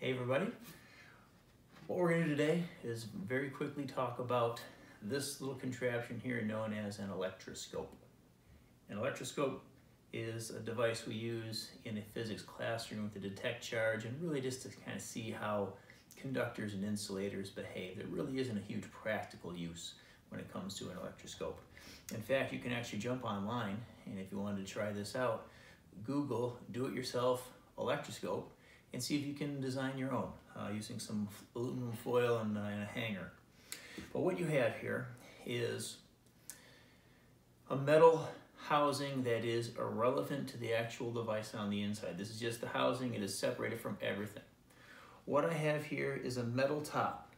Hey everybody. What we're going to do today is very quickly talk about this little contraption here known as an electroscope. An electroscope is a device we use in a physics classroom to detect charge and really just to kind of see how conductors and insulators behave. There really isn't a huge practical use when it comes to an electroscope. In fact, you can actually jump online and if you wanted to try this out, Google do-it-yourself electroscope and see if you can design your own uh, using some aluminum foil and, uh, and, a hanger. But what you have here is a metal housing that is irrelevant to the actual device on the inside. This is just the housing, it is separated from everything. What I have here is a metal top.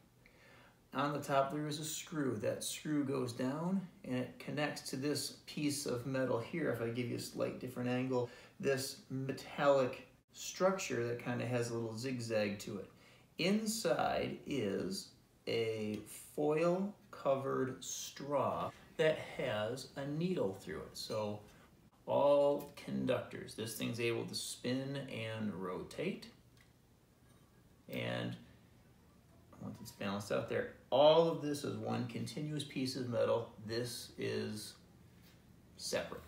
On the top there is a screw. That screw goes down and it connects to this piece of metal here. If I give you a slight different angle, this metallic structure that kind of has a little zigzag to it. Inside is a foil covered straw that has a needle through it. So all conductors, this thing's able to spin and rotate. And once it's balanced out there, all of this is one continuous piece of metal. This is separate.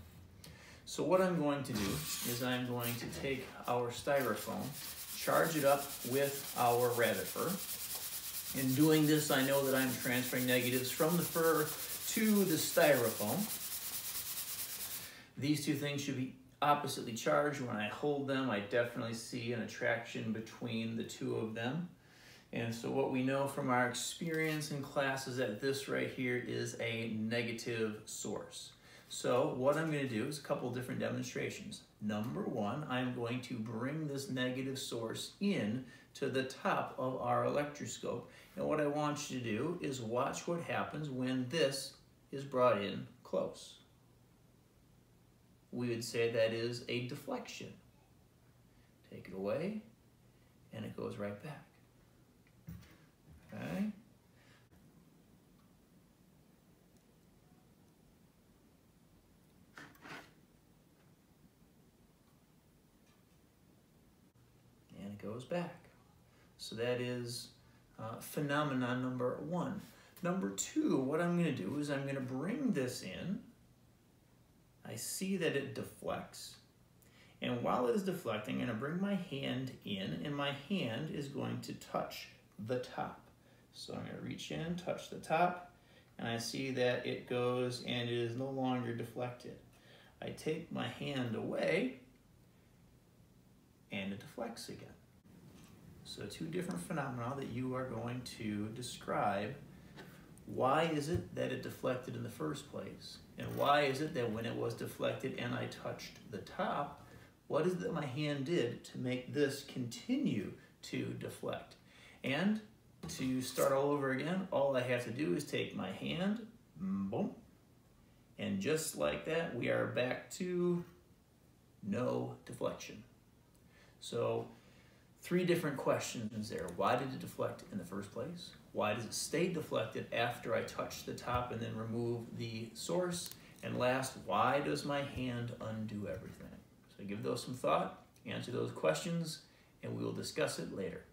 So what I'm going to do is I'm going to take our styrofoam, charge it up with our rabbit fur. In doing this, I know that I'm transferring negatives from the fur to the styrofoam. These two things should be oppositely charged. When I hold them, I definitely see an attraction between the two of them. And so what we know from our experience in class is that this right here is a negative source. So what I'm going to do is a couple different demonstrations. Number one, I'm going to bring this negative source in to the top of our electroscope. And what I want you to do is watch what happens when this is brought in close. We would say that is a deflection. Take it away, and it goes right back. Okay? Goes back. So that is uh, phenomenon number one. Number two, what I'm going to do is I'm going to bring this in. I see that it deflects. And while it is deflecting, I'm going to bring my hand in, and my hand is going to touch the top. So I'm going to reach in, touch the top, and I see that it goes and it is no longer deflected. I take my hand away, and it deflects again. So two different phenomena that you are going to describe. Why is it that it deflected in the first place? And why is it that when it was deflected and I touched the top, what is it that my hand did to make this continue to deflect? And to start all over again, all I have to do is take my hand, boom, and just like that, we are back to no deflection. So three different questions there. Why did it deflect in the first place? Why does it stay deflected after I touch the top and then remove the source? And last, why does my hand undo everything? So give those some thought, answer those questions, and we will discuss it later.